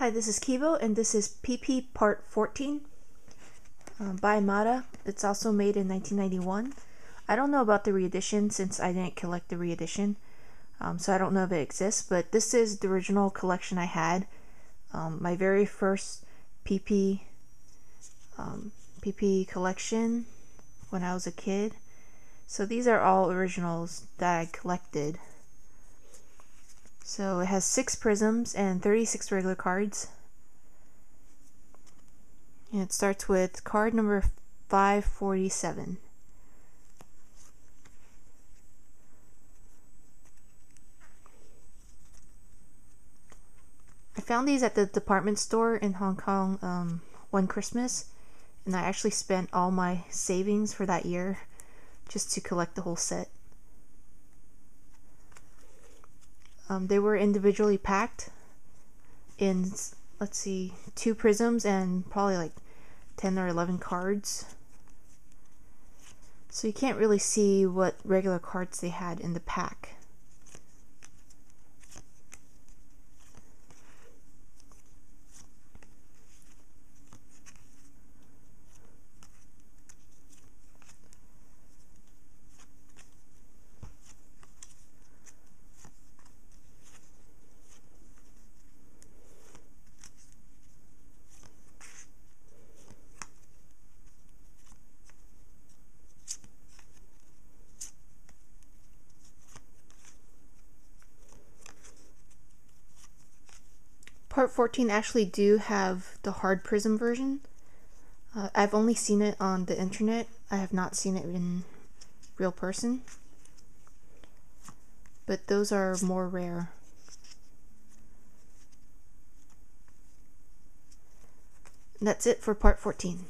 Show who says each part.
Speaker 1: Hi, this is Kibo, and this is PP Part 14 uh, by Amada. It's also made in 1991. I don't know about the reedition since I didn't collect the reedition, um, so I don't know if it exists, but this is the original collection I had. Um, my very first PP um, PP collection when I was a kid. So these are all originals that I collected. So it has 6 prisms and 36 regular cards. And it starts with card number 547. I found these at the department store in Hong Kong um, one Christmas, and I actually spent all my savings for that year just to collect the whole set. Um, they were individually packed in, let's see, two prisms and probably like 10 or 11 cards. So you can't really see what regular cards they had in the pack. Part 14 actually do have the hard prism version. Uh, I've only seen it on the internet. I have not seen it in real person. But those are more rare. that's it for part 14.